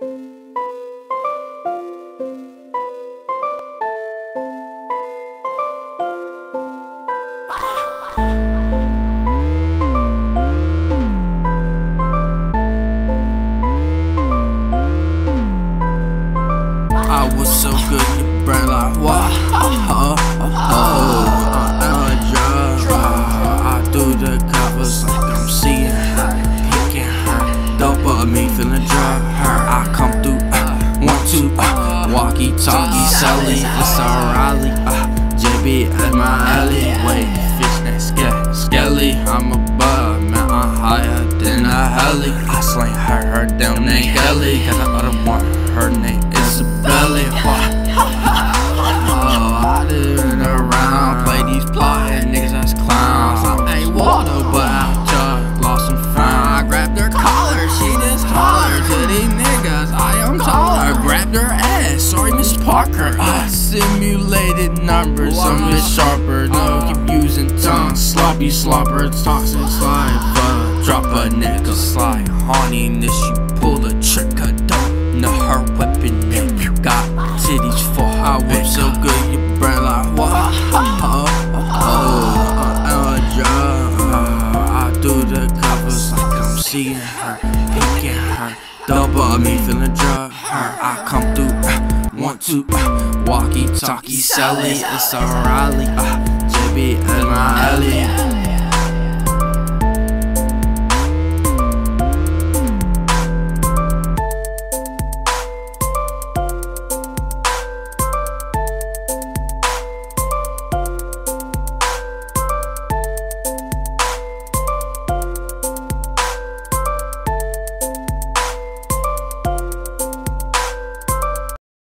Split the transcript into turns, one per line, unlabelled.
I was so good, your brain like what? Oh, uh, oh, uh, I'm uh. Talkie selling. It's a rally, uh, JB at my alley. Wait, fish that skelly, skelly. I'm above, man. I'm higher than a heli. I slang her, her down named Kelly, cause I other one, her name Isabella. Oh, simulated numbers, I'm a bit sharper. No, keep using tongue, sloppy slopper, toxic slide. Fuck, drop a nigga slide. Honey, this you pull the trick, I don't know her weapon. name. Got titties for her. Whip so good, your brain like what? Oh, oh, drug. I do the covers like I'm seeing her, picking her. Double me feeling drug her. I come one two, uh, walkie talkie selling. It's a rally, uh, JB at my alley.